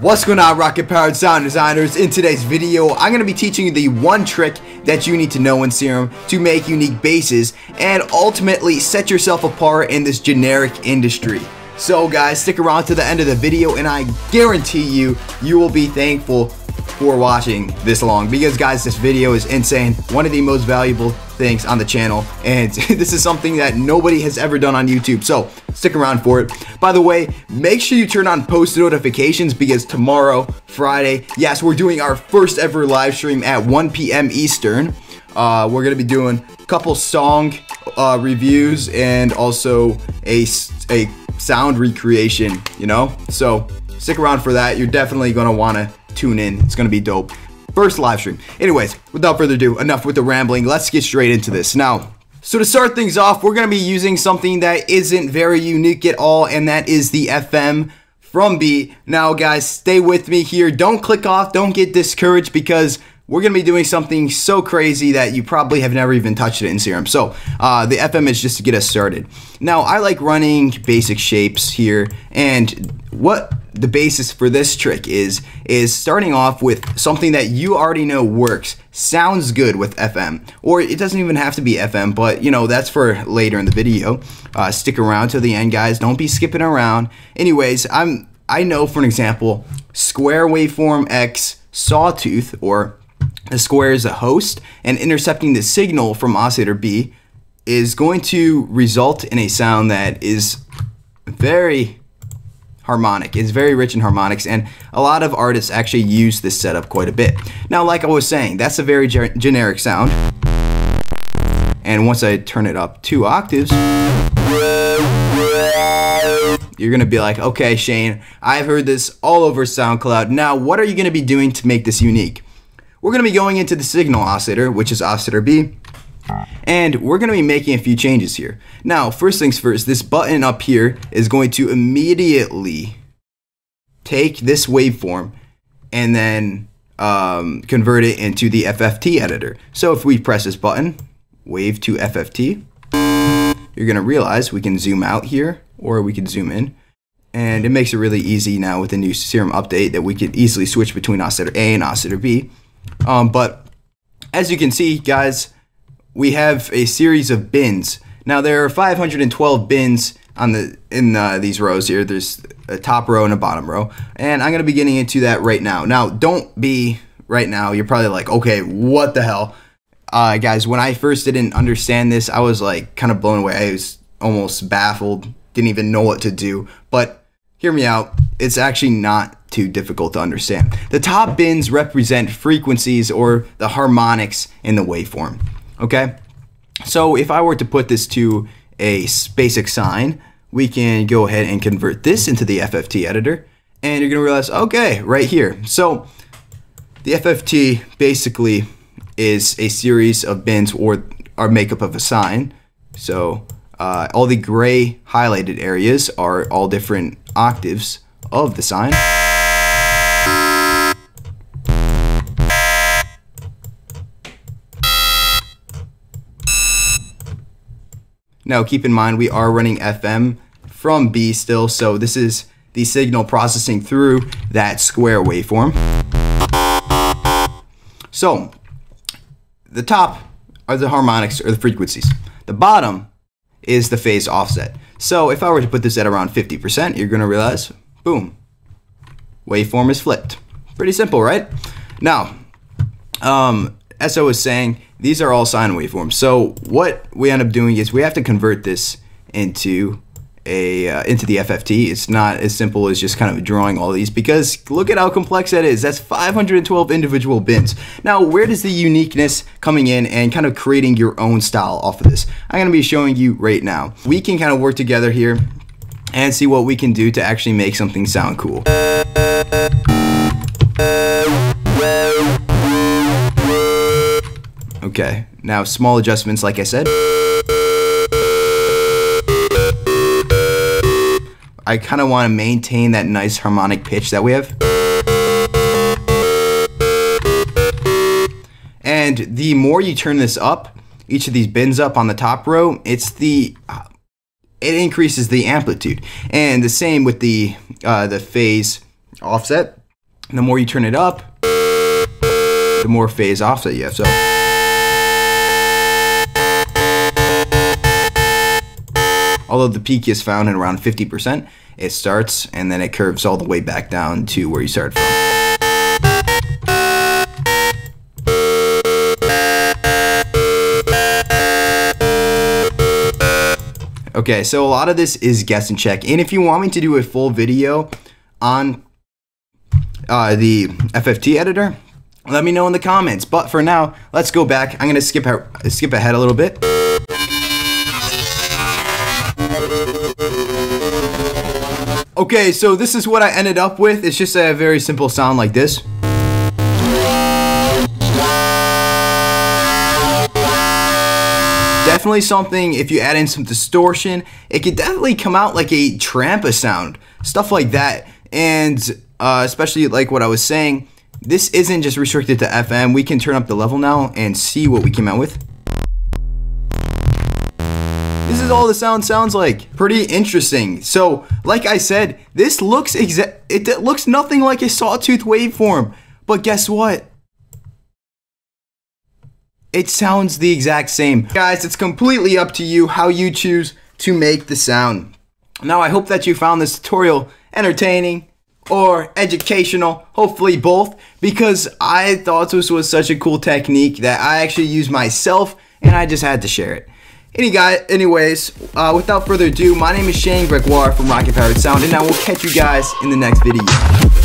What's going on rocket powered sound designers? In today's video I'm going to be teaching you the one trick that you need to know in Serum to make unique basses and ultimately set yourself apart in this generic industry. So guys stick around to the end of the video and I guarantee you you will be thankful for watching this long. Because guys this video is insane. One of the most valuable things on the channel. And this is something that nobody has ever done on YouTube. So stick around for it. By the way make sure you turn on post notifications because tomorrow Friday yes we're doing our first ever live stream at 1 p.m. Eastern. Uh, we're gonna be doing a couple song uh, reviews and also a, a sound recreation you know? So stick around for that. You're definitely gonna want to tune in. It's gonna be dope. First live stream. Anyways, without further ado, enough with the rambling. Let's get straight into this. Now, so to start things off, we're gonna be using something that isn't very unique at all, and that is the FM from B. Now, guys, stay with me here. Don't click off. Don't get discouraged because we're going to be doing something so crazy that you probably have never even touched it in Serum. So uh, the FM is just to get us started. Now I like running basic shapes here and what the basis for this trick is, is starting off with something that you already know works, sounds good with FM, or it doesn't even have to be FM, but you know, that's for later in the video. Uh, stick around to the end guys, don't be skipping around. Anyways, I'm, I know for an example, square waveform X sawtooth or the square is a host, and intercepting the signal from oscillator B is going to result in a sound that is very harmonic. It's very rich in harmonics, and a lot of artists actually use this setup quite a bit. Now, like I was saying, that's a very ge generic sound. And once I turn it up two octaves, you're gonna be like, okay, Shane, I've heard this all over SoundCloud. Now, what are you gonna be doing to make this unique? We're going to be going into the signal oscillator, which is oscillator B, and we're going to be making a few changes here. Now, first things first, this button up here is going to immediately take this waveform and then um, convert it into the FFT editor. So if we press this button, wave to FFT, you're going to realize we can zoom out here or we can zoom in. And it makes it really easy now with the new Serum update that we can easily switch between oscillator A and oscillator B. Um, but as you can see, guys, we have a series of bins. Now there are 512 bins on the in uh, these rows here. There's a top row and a bottom row, and I'm gonna be getting into that right now. Now, don't be right now. You're probably like, okay, what the hell, uh, guys? When I first didn't understand this, I was like kind of blown away. I was almost baffled. Didn't even know what to do. But hear me out. It's actually not too difficult to understand. The top bins represent frequencies or the harmonics in the waveform. Okay? So if I were to put this to a basic sine, we can go ahead and convert this into the FFT editor. And you're going to realize, okay, right here. So the FFT basically is a series of bins or our makeup of a sine. So uh, all the gray highlighted areas are all different octaves of the sine. Now keep in mind we are running FM from B still, so this is the signal processing through that square waveform. So the top are the harmonics or the frequencies. The bottom is the phase offset. So if I were to put this at around 50%, you're gonna realize, boom, waveform is flipped. Pretty simple, right? Now, um, as I was saying, these are all sine waveforms. So what we end up doing is we have to convert this into a uh, into the FFT. It's not as simple as just kind of drawing all these because look at how complex that is. That's 512 individual bins. Now, where does the uniqueness coming in and kind of creating your own style off of this? I'm going to be showing you right now. We can kind of work together here and see what we can do to actually make something sound cool. Okay, now small adjustments like I said. I kind of want to maintain that nice harmonic pitch that we have. And the more you turn this up, each of these bins up on the top row, it's the it increases the amplitude. And the same with the uh, the phase offset. the more you turn it up, the more phase offset you have. So. Although the peak is found in around 50%, it starts and then it curves all the way back down to where you started from. Okay, so a lot of this is guess and check. And if you want me to do a full video on uh, the FFT editor, let me know in the comments. But for now, let's go back. I'm gonna skip skip ahead a little bit. Okay, so this is what I ended up with. It's just a very simple sound like this. definitely something, if you add in some distortion, it could definitely come out like a Trampa sound, stuff like that. And uh, especially like what I was saying, this isn't just restricted to FM. We can turn up the level now and see what we came out with. This is all the sound sounds like. Pretty interesting. So, like I said, this looks exa it looks nothing like a sawtooth waveform. But guess what? it sounds the exact same. Guys, it's completely up to you how you choose to make the sound. Now, I hope that you found this tutorial entertaining or educational, hopefully both, because I thought this was such a cool technique that I actually used myself and I just had to share it. Any guy, anyways, uh, without further ado, my name is Shane Gregoire from Rocket Powered Sound, and I will catch you guys in the next video.